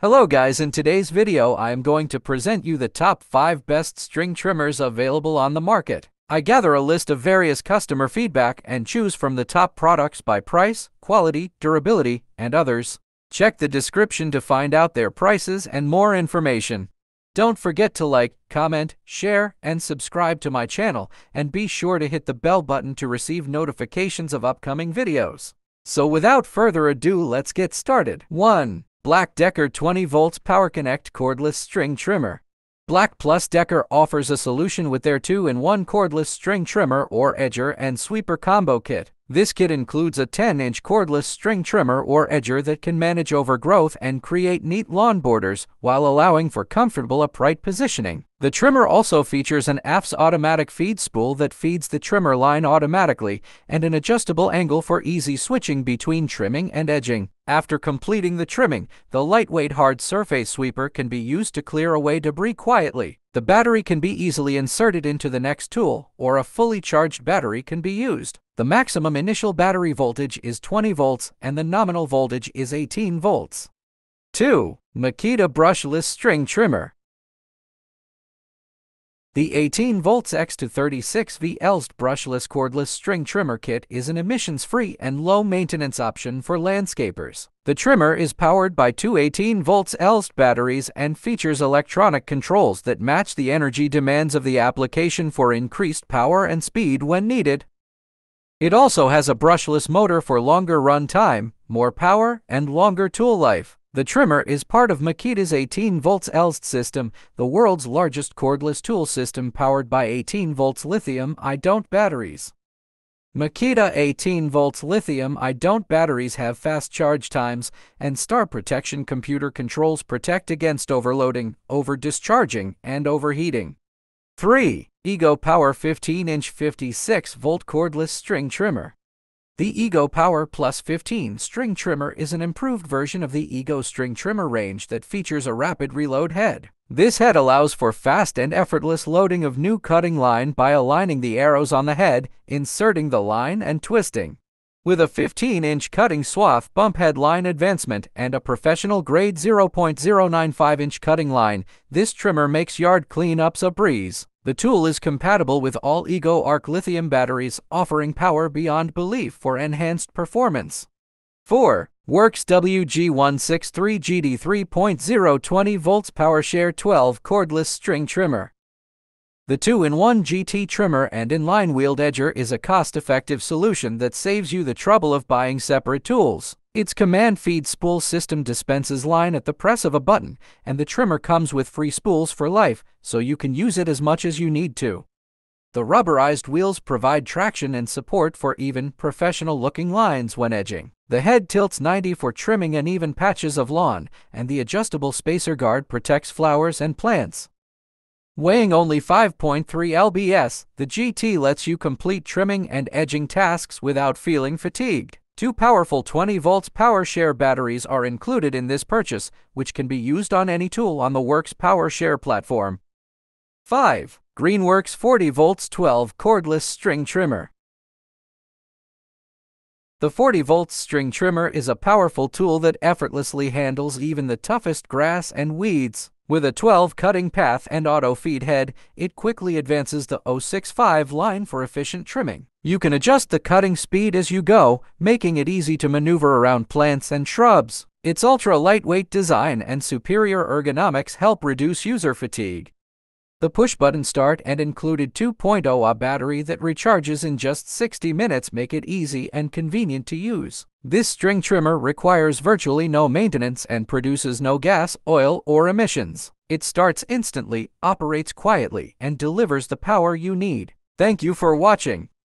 Hello guys, in today's video I am going to present you the top 5 best string trimmers available on the market. I gather a list of various customer feedback and choose from the top products by price, quality, durability, and others. Check the description to find out their prices and more information. Don't forget to like, comment, share, and subscribe to my channel, and be sure to hit the bell button to receive notifications of upcoming videos. So without further ado, let's get started. 1. Black Decker 20 volts Power Connect cordless string trimmer. Black Plus Decker offers a solution with their 2-in-1 cordless string trimmer or edger and sweeper combo kit. This kit includes a 10-inch cordless string trimmer or edger that can manage overgrowth and create neat lawn borders while allowing for comfortable upright positioning. The trimmer also features an AFS automatic feed spool that feeds the trimmer line automatically and an adjustable angle for easy switching between trimming and edging. After completing the trimming, the lightweight hard surface sweeper can be used to clear away debris quietly. The battery can be easily inserted into the next tool, or a fully charged battery can be used. The maximum initial battery voltage is 20 volts and the nominal voltage is 18 volts. 2. Makita Brushless String Trimmer the 18 volts X to 36 V LXT brushless cordless string trimmer kit is an emissions-free and low-maintenance option for landscapers. The trimmer is powered by two 18 volts LXT batteries and features electronic controls that match the energy demands of the application for increased power and speed when needed. It also has a brushless motor for longer run time, more power, and longer tool life. The trimmer is part of Makita's 18 volts LXT system, the world's largest cordless tool system powered by 18 volts lithium ion batteries. Makita 18 volts lithium ion batteries have fast charge times, and star protection computer controls protect against overloading, over-discharging, and overheating. 3. Ego Power 15-inch 56-volt cordless string trimmer. The Ego Power Plus 15 string trimmer is an improved version of the Ego string trimmer range that features a rapid reload head. This head allows for fast and effortless loading of new cutting line by aligning the arrows on the head, inserting the line, and twisting. With a 15-inch cutting swath bump head line advancement and a professional grade 0.095-inch cutting line, this trimmer makes yard cleanups a breeze. The tool is compatible with all Ego Arc lithium batteries, offering power beyond belief for enhanced performance. 4. Worx WG163 GD 3.0 20 volts PowerShare 12 cordless string trimmer. The 2-in-1 GT trimmer and inline wheeled edger is a cost-effective solution that saves you the trouble of buying separate tools. Its command feed spool system dispenses line at the press of a button, and the trimmer comes with free spools for life, so you can use it as much as you need to. The rubberized wheels provide traction and support for even professional-looking lines when edging. The head tilts 90 for trimming uneven patches of lawn, and the adjustable spacer guard protects flowers and plants. Weighing only 5.3 lbs, the GT lets you complete trimming and edging tasks without feeling fatigued. Two powerful 20 volts PowerShare batteries are included in this purchase, which can be used on any tool on the Worx PowerShare platform. 5. Greenworks 40 volts 12 cordless string trimmer. The 40 volts string trimmer is a powerful tool that effortlessly handles even the toughest grass and weeds. With a 12 cutting path and auto feed head, it quickly advances the 065 line for efficient trimming. You can adjust the cutting speed as you go, making it easy to maneuver around plants and shrubs. Its ultra lightweight design and superior ergonomics help reduce user fatigue. The push-button start and included 2.0 Ah battery that recharges in just 60 minutes make it easy and convenient to use. This string trimmer requires virtually no maintenance and produces no gas, oil, or emissions. It starts instantly, operates quietly, and delivers the power you need. Thank you for watching.